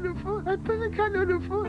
canot de fou,